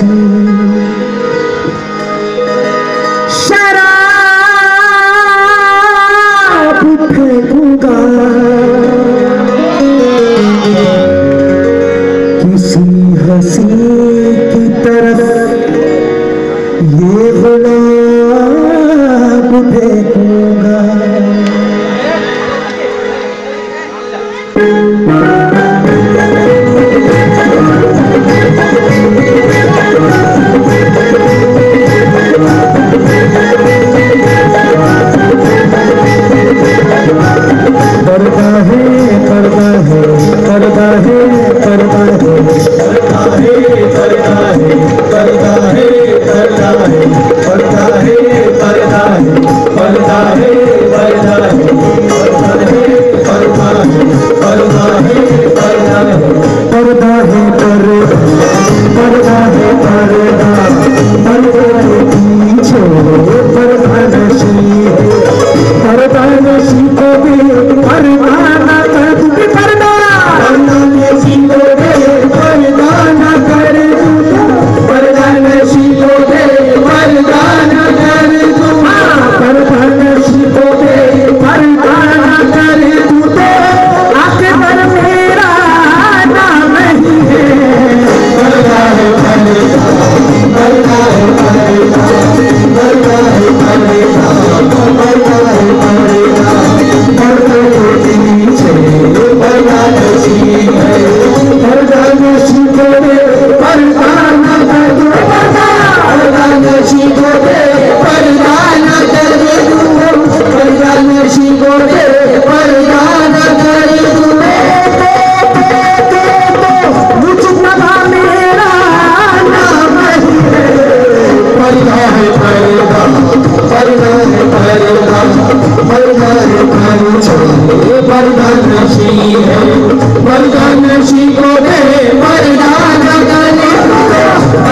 see. करता है करता है करता है करता है करता है करता है करता है करता है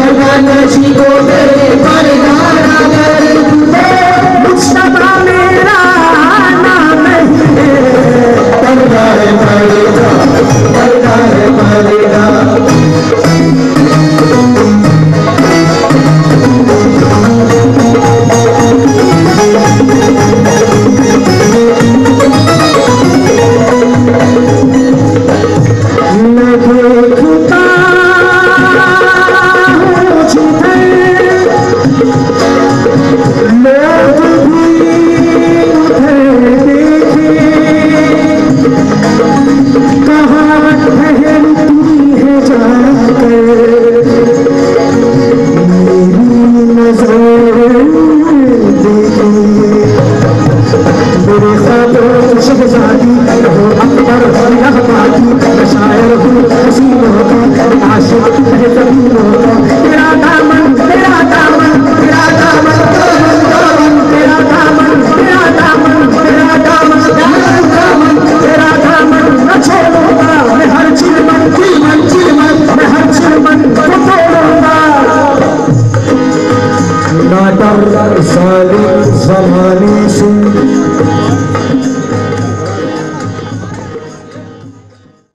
भगवान जी को तेरे पर जमाने से